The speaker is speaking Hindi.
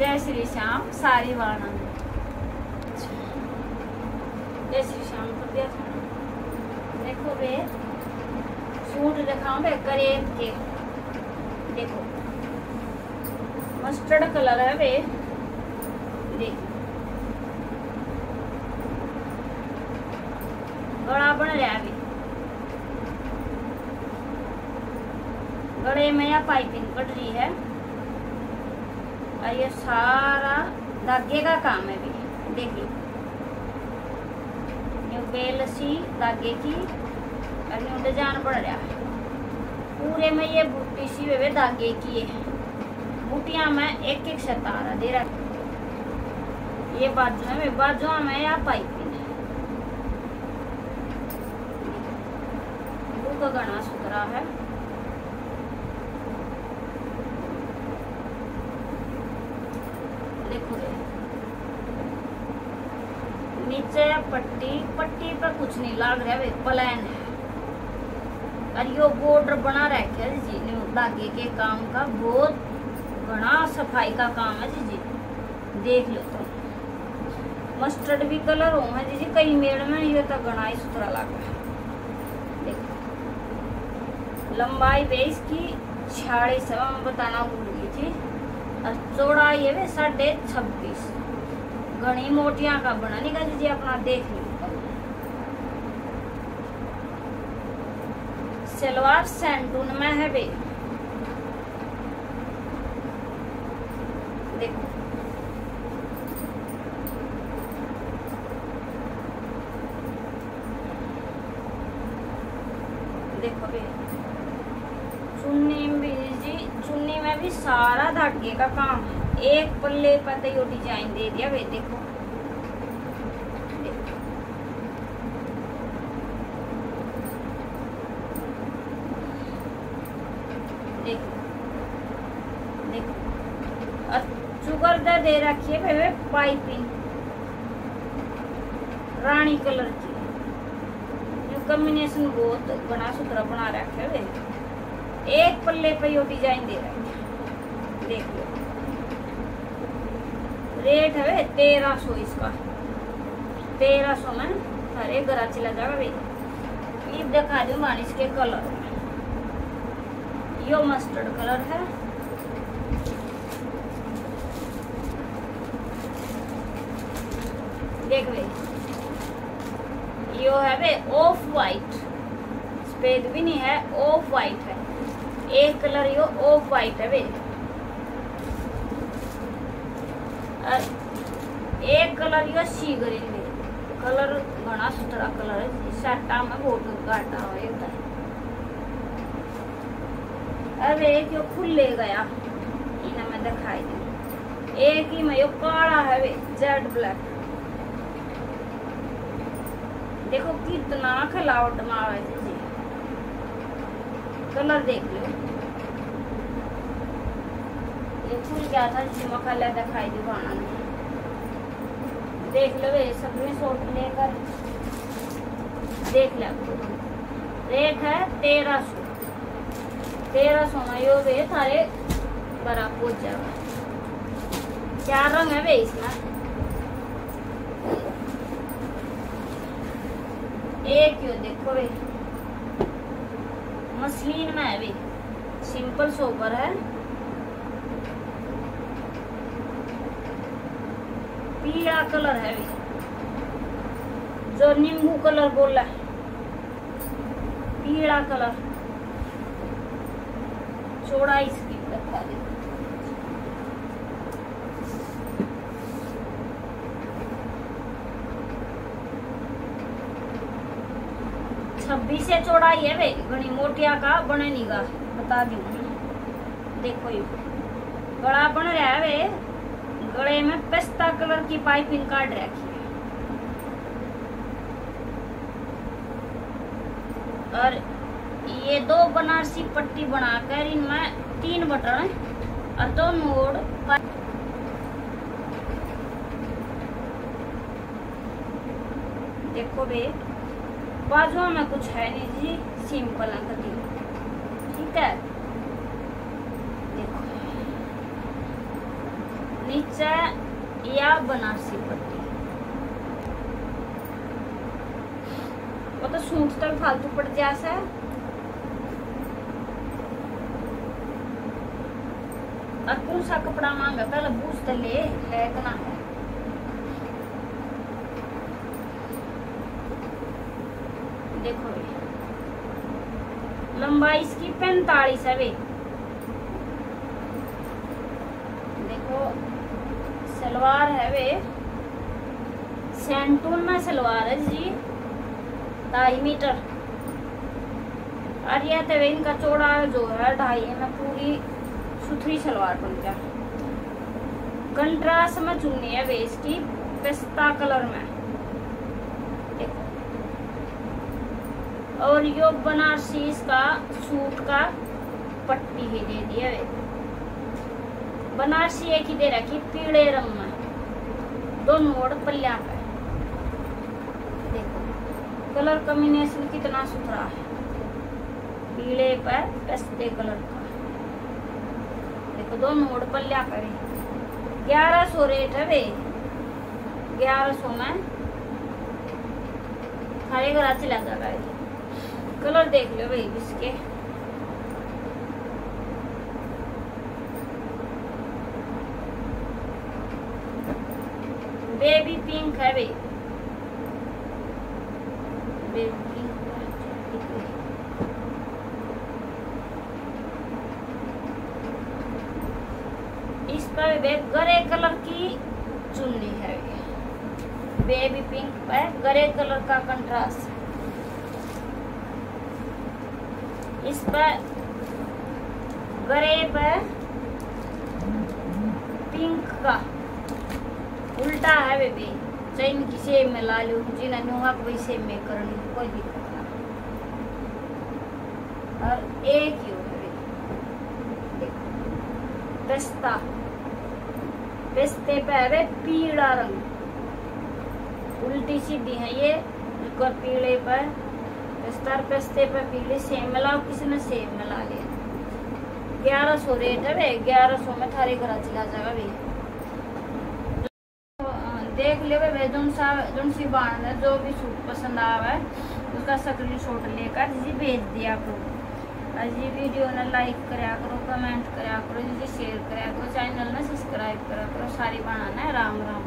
जय श्री श्याम, सारी वाणा जय श्री श्याम देखो बे, सूट दिखाऊँ बे करेब के। देखो। मस्टर्ड कलर है बे। देख। गला बन रहा अभी। गले में या पाइपिंग कट रही है। और ये सारा धागे का काम है भी। देखिए। ये बेल सी धागे की और न्यू डिज़ाइन बढ़ रहा है। पूरे में ये बूटी सी वे धागे की है। बूटियाँ में एक एक सतारा दे रहा ये बाजू में बाजू में या पाइपिंग घना सुथरा है। देखो। नीचे पट्टी पट्टी पर कुछ नहीं लाग रहा है प्लान है। और यो बॉर्डर बना रखे है जी धागे के काम का, बहुत घना सफ़ाई का काम है जी जी। देख लो तो। मस्टर्ड भी कलर हो है जी जी। कई मेड़ में ये तो घना ही सुथरा लग रहा है। लंबाई पे इसकी छियालीस बताना भूल गई थी चौड़ाई है वे साढ़े छब्बीस घनी मोटिया का बना नहीं कर जी अपना देख लो सलवार सेंटून में है देखो देखो बे चुन्नी में भी जी चुन्नी में भी सारा धागे का काम एक पल्ले पर तो डिज़ाइन दे दिया वे देखो दा रखी है वे पाइपिंग रानी कलर की कॉम्बिनेशन बहुत बना सुथरा बना रखे वे एक पल्ले पे यो डिज़ाइन दे रखे देख। रेट है तेरह सौ इसका। तेरह सौ में हरे घर चला जाएगा भाई ये दिखा दू मानिस के कलर यो मस्टर्ड कलर है। देख भाई यो है वे ऑफ़ वाइट सफ़ेद भी नहीं है ऑफ़ वाइट है। एक कलर यो ऑफ़ वाइट है वे। एक कलर यो सी ग्रीन में कलर घना सुथरा कलर है शर्टा में बहुत घाटा होता है अब एक यो खुले गया। इन्हें मैं दिखाई दे। एक ही में यो काला है, वे जेड ब्लैक। देखो कितना खिलावट मार जी। कलर देख लो। ये फूल क्या था जिसमें मखाला दिखाई दिवाना ने देख लो ये सब सोट लेकर देख ले रेट है तेरह सौ तेरह सौ में यो वे थारे बड़ा पहुँच जाएगा क्या रंग है वे इसमें एक यो देखो वे मसलिन में है वे सिंपल सोबर है पीला कलर है वे जो नींबू कलर बोला है। पीला कलर। चौड़ाई इसकी। छब्बीस से चौड़ाई है भाई। घनी मोटिया का बने नहीं गा बता दी। देखो ये। गला बन रहा है वे गले में पिस्ता कलर की पाइपिंग काट रखी है। और ये दो बनारसी पट्टी बनाकर इनमें तीन बटन और दो मोड़ देखो बे बाजुआ में कुछ है नहीं जी, सिंपल है ठीक है देखो नीचे या बनारसी पट्टी। वो तो सूट तक फालतू पड़ जैसा और कौन सा कपड़ा मांगा, पहले बूझ तो ले है इतना है। देखो लंबाई इसकी पैंतालीस है, वे। देखो। सलवार है वे। सेंटून में सलवार है जी। ढाई मीटर। और यह तो इनका चौड़ा जो है, ढाई में पूरी सुथरी सलवार बन गया। कंट्रास्ट में चुनी है वेस की पिस्ता कलर में। और यो बनारसी इसका सूट का पट्टी ही दे दी है बनारसी एक ही दे रखी पीले रंग में। दोनों ओर पल्ला पे। देखो, कलर कॉम्बिनेशन कितना सुथरा है। पीले पर पस्ते कलर का। देखो, दोनों ओर पल्ला पे ग्यारह सौ रेट है वे। ग्यारह सौ में हरे घर चला जाएगा कलर देख लो भाई इसके। पिंक इस पर गरे कलर की चुन्नी है। बेबी पिंक पर गरे कलर का कंट्रास्ट है इस पर गरे पर पिंक का उल्टा है बेबी चैन की सेम में ला लू जिन्हें नुहा को वही सेम में करनी कोई दिक्कत ना और एक ही पिस्ता पिस्ते पे है पीला रंग उल्टी सीधी है ये और पीले पर पिस्ता पिस्ते पे पीले सेम मिलाओ किसी ने सेम मिला लिया ग्यारह सौ रेट है भाई ग्यारह सौ में थारे घर चला जाएगा भैया देख ले भाई जोन सा है जो भी सूट पसंद आवे, उसका स्क्रीन शॉट लेकर जी भेज दिया करो। जी वीडियो ने लाइक कराया करो कमेंट कराया करो, जी शेयर कराया करो चैनल ने सब्सक्राइब करा करो, सारी बनाना है राम राम।